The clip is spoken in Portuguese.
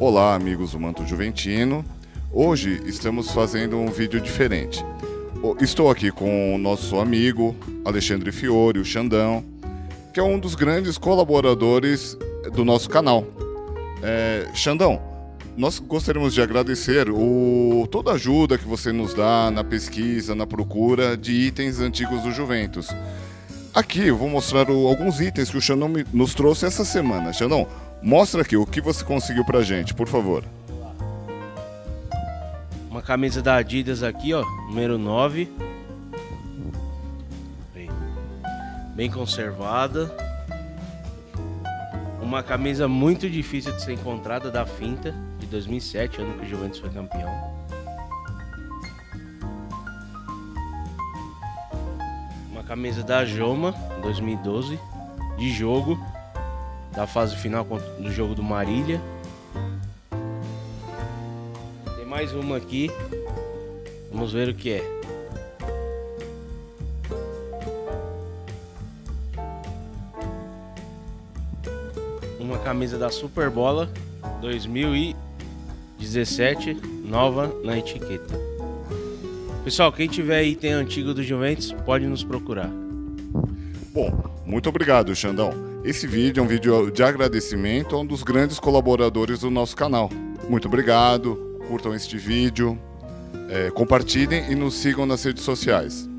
Olá, amigos do Manto Juventino. Hoje estamos fazendo um vídeo diferente. Estou aqui com o nosso amigo Alexandre Fiore, o Xandão, que é um dos grandes colaboradores do nosso canal. É, Xandão, nós gostaríamos de agradecer o, toda a ajuda que você nos dá na pesquisa, na procura de itens antigos do Juventus. Aqui eu vou mostrar o, alguns itens que o Xandão nos trouxe essa semana. Xandão, mostra aqui o que você conseguiu pra gente, por favor. Uma camisa da Adidas aqui, ó, número 9. Bem, bem conservada. Uma camisa muito difícil de ser encontrada da Finta, de 2007, ano que o Juventus foi campeão. camisa da Joma 2012 de jogo da fase final do jogo do Marília. Tem mais uma aqui. Vamos ver o que é. Uma camisa da Superbola 2017, nova na etiqueta. Pessoal, quem tiver item antigo do Juventus, pode nos procurar. Bom, muito obrigado, Xandão. Esse vídeo é um vídeo de agradecimento a um dos grandes colaboradores do nosso canal. Muito obrigado, curtam este vídeo, é, compartilhem e nos sigam nas redes sociais.